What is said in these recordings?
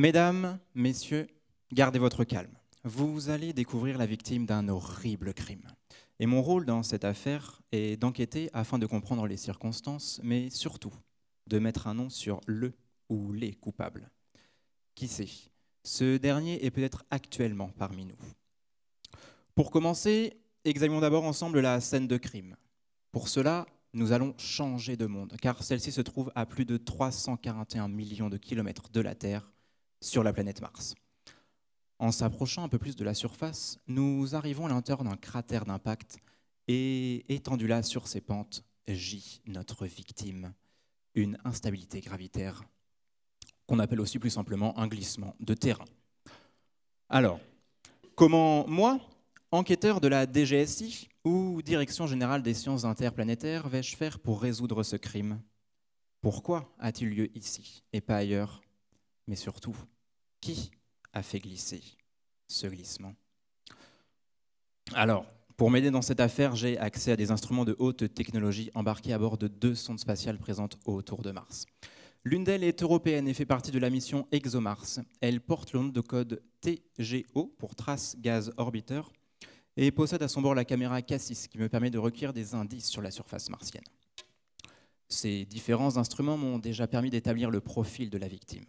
Mesdames, messieurs, gardez votre calme. Vous allez découvrir la victime d'un horrible crime. Et mon rôle dans cette affaire est d'enquêter afin de comprendre les circonstances, mais surtout de mettre un nom sur le ou les coupables. Qui sait Ce dernier est peut-être actuellement parmi nous. Pour commencer, examinons d'abord ensemble la scène de crime. Pour cela, nous allons changer de monde, car celle-ci se trouve à plus de 341 millions de kilomètres de la Terre, sur la planète Mars. En s'approchant un peu plus de la surface, nous arrivons à l'intérieur d'un cratère d'impact et étendu là sur ses pentes gît notre victime, une instabilité gravitaire qu'on appelle aussi plus simplement un glissement de terrain. Alors, comment moi, enquêteur de la DGSI ou Direction générale des sciences interplanétaires, vais-je faire pour résoudre ce crime? Pourquoi a-t-il lieu ici et pas ailleurs? Mais surtout, qui a fait glisser ce glissement? Alors, pour m'aider dans cette affaire, j'ai accès à des instruments de haute technologie embarqués à bord de deux sondes spatiales présentes autour de Mars. L'une d'elles est européenne et fait partie de la mission ExoMars. Elle porte le nom de code TGO pour Trace Gas Orbiter et possède à son bord la caméra Cassis qui me permet de recueillir des indices sur la surface martienne. Ces différents instruments m'ont déjà permis d'établir le profil de la victime.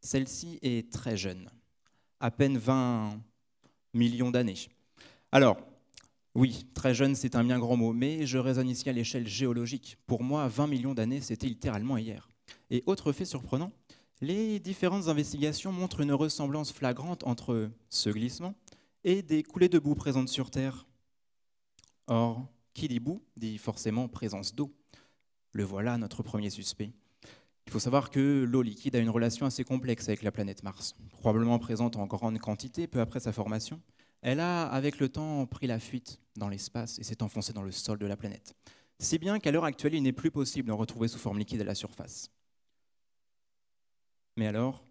Celle-ci est très jeune, à peine 20 millions d'années. Alors, oui, très jeune, c'est un bien grand mot, mais je raisonne ici à l'échelle géologique. Pour moi, 20 millions d'années, c'était littéralement hier. Et autre fait surprenant, les différentes investigations montrent une ressemblance flagrante entre ce glissement et des coulées de boue présentes sur Terre. Or, qui dit boue dit forcément présence d'eau. Le voilà notre premier suspect. Il faut savoir que l'eau liquide a une relation assez complexe avec la planète Mars. Probablement présente en grande quantité peu après sa formation, elle a avec le temps pris la fuite dans l'espace et s'est enfoncée dans le sol de la planète. Si bien qu'à l'heure actuelle, il n'est plus possible d'en retrouver sous forme liquide à la surface. Mais alors,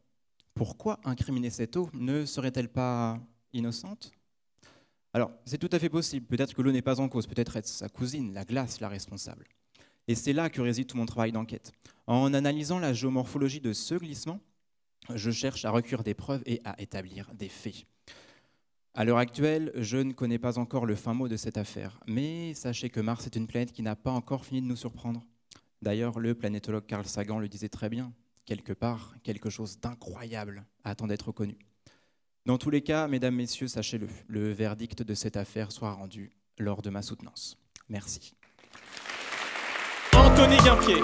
pourquoi incriminer cette eau Ne serait-elle pas innocente? Alors, c'est tout à fait possible. Peut-être que l'eau n'est pas en cause, peut-être être sa cousine, la glace, la responsable. Et c'est là que réside tout mon travail d'enquête. En analysant la géomorphologie de ce glissement, je cherche à recueillir des preuves et à établir des faits. À l'heure actuelle, je ne connais pas encore le fin mot de cette affaire, mais sachez que Mars est une planète qui n'a pas encore fini de nous surprendre. D'ailleurs, le planétologue Carl Sagan le disait très bien, quelque part, quelque chose d'incroyable attend d'être connu. Dans tous les cas, mesdames, messieurs, sachez-le, le verdict de cette affaire sera rendu lors de ma soutenance. Merci. Anthony Guimpier.